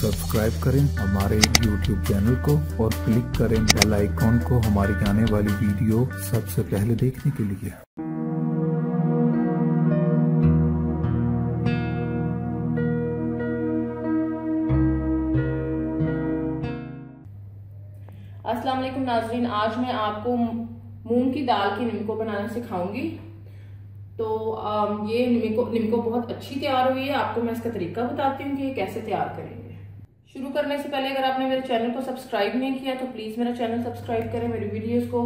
Subscribe करें हमारे YouTube channel को और क्लिक करें बेल आइकॉन को हमारी आने वाली वीडियो सबसे पहले देखने के लिए। वालेकुम नाजरीन, आज मैं आपको मूंग की दाल की निमको बनाना सिखाऊँगी। तो ये निमको निमको बहुत अच्छी तैयार हुई है, आपको मैं इसका तरीका बताती हूँ कि ये कैसे तैयार करेंगे शुरू करने से पहले अगर आपने मेरे चैनल को सब्सक्राइब नहीं किया तो प्लीज़ मेरा चैनल सब्सक्राइब करें, मेरी वीडियोस को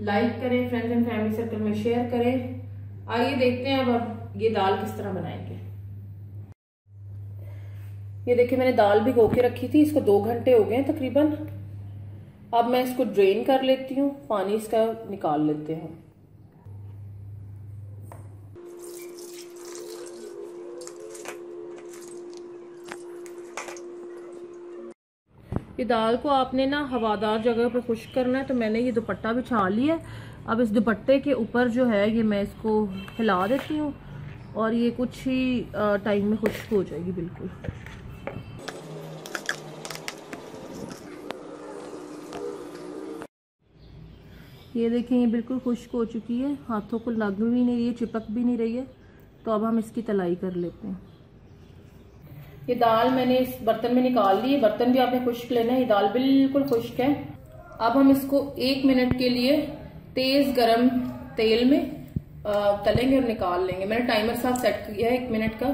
लाइक करें फ्रेंड्स एंड फैमिली सर्कल में शेयर करें। आइए देखते हैं अब आप ये दाल किस तरह बनाएँगे। ये देखिए, मैंने दाल भिगो के रखी थी, इसको दो घंटे हो गए तकरीबन। अब मैं इसको ड्रेन कर लेती हूँ, पानी इसका निकाल लेते हैं। ये दाल को आपने ना हवादार जगह पर खुश्क करना है तो मैंने ये दुपट्टा बिछा लिया अब इस दुपट्टे के ऊपर जो है, ये मैं इसको हिला देती हूँ और ये कुछ ही टाइम में खुश्क हो जाएगी बिल्कुल। ये देखें ये बिल्कुल खुश्क हो चुकी है। हाथों को लग भी नहीं रही है, चिपक भी नहीं रही है। तो अब हम इसकी तलाई कर लेते हैं। ये दाल मैंने इस बर्तन में निकाल ली बर्तन भी आपने खुश्क लेना है, ये दाल बिल्कुल खुश्क है। अब हम इसको एक मिनट के लिए तेज गरम तेल में तलेंगे और निकाल लेंगे। मैंने टाइमर साथ सेट किया है एक मिनट का,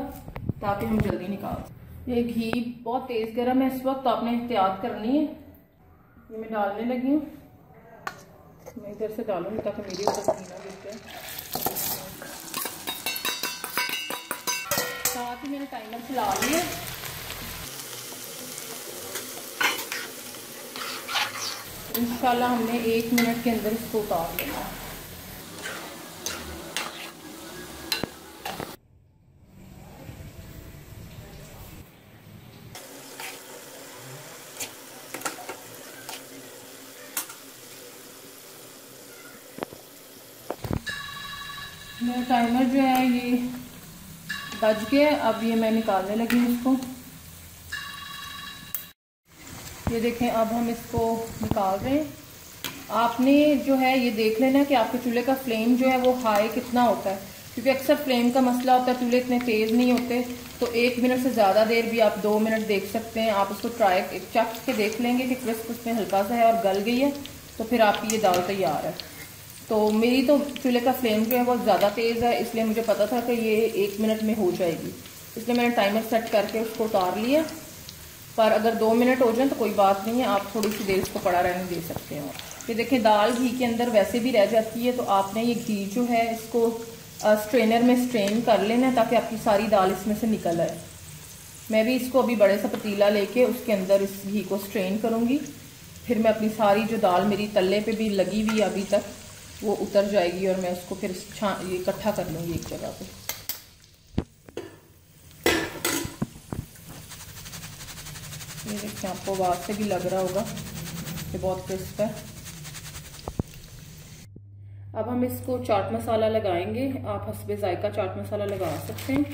ताकि हम जल्दी निकाल ये घी बहुत तेज गर्म है, इस वक्त तो आपने एहतियात करनी है। ये मैं डालने लगी हूँ। मैं इधर से डालूँगी ताकि मेरी घी ना चला लिया इंशाल्लाह हमने एक मिनट के अंदर इसको उतार लेना मेरा टाइमर जो है ये बज गया अब ये मैं निकालने लगी हूँ इसको। ये देखें, अब हम इसको निकाल रहे हैं। आपने जो है, ये देख लेना कि आपके चूल्हे का फ्लेम जो है, वो हाई कितना होता है। क्योंकि अक्सर फ्लेम का मसला होता है, चूल्हे इतने तेज़ नहीं होते तो एक मिनट से ज़्यादा देर भी आप दो मिनट देख सकते हैं। आप उसको ट्राई, चख के देख लेंगे कि क्रिस्प उसमें हल्का सा है और गल गई है तो फिर आपकी ये दाल तैयार है। तो मेरी तो चूल्हे का फ्लेम जो है बहुत ज़्यादा तेज़ है, इसलिए मुझे पता था कि ये एक मिनट में हो जाएगी। इसलिए मैंने टाइमर सेट करके उसको उतार लिया। पर अगर दो मिनट हो जाए तो कोई बात नहीं है, आप थोड़ी सी देर इसको पड़ा रहने दे सकते हो। ये देखें, दाल घी के अंदर वैसे भी रह जाती है तो आपने ये घी जो है इसको स्ट्रेनर में स्ट्रेन कर लेना ताकि आपकी सारी दाल इसमें से निकल आए। मैं भी इसको अभी बड़े सा पतीला लेके उसके अंदर इस घी को स्ट्रेन करूँगी। फिर मैं अपनी सारी जो दाल मेरी तल्ले पे भी लगी हुई अभी तक वो उतर जाएगी और मैं उसको फिर छा, ये इकट्ठा कर लूँगी एक जगह पे। ये देखिए, आपको आवाज़ से भी लग रहा होगा कि बहुत क्रिस्प है। अब हम इसको चाट मसाला लगाएँगे। आप हसबे जायका चाट मसाला लगा सकते हैं।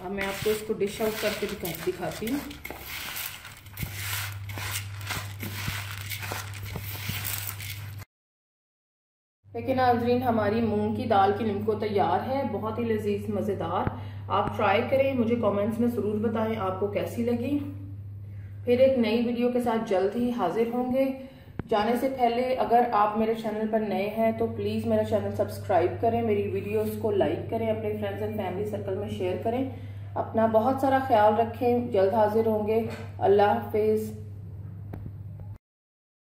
अब मैं आपको इसको डिश आउट करके दिखाती हूँ। लेकिन नाजरीन हमारी मूंग की दाल की निमको तैयार है, बहुत ही लजीज, मज़ेदार। आप ट्राई करें, मुझे कमेंट्स में ज़रूर बताएँ आपको कैसी लगी। फिर एक नई वीडियो के साथ जल्द ही हाजिर होंगे। जाने से पहले, अगर आप मेरे चैनल पर नए हैं तो प्लीज़ मेरा चैनल सब्सक्राइब करें, मेरी वीडियोस को लाइक करें, अपने फ्रेंड्स एंड फैमिली सर्कल में शेयर करें। अपना बहुत सारा ख्याल रखें, जल्द हाजिर होंगे। अल्लाह हाफिज़।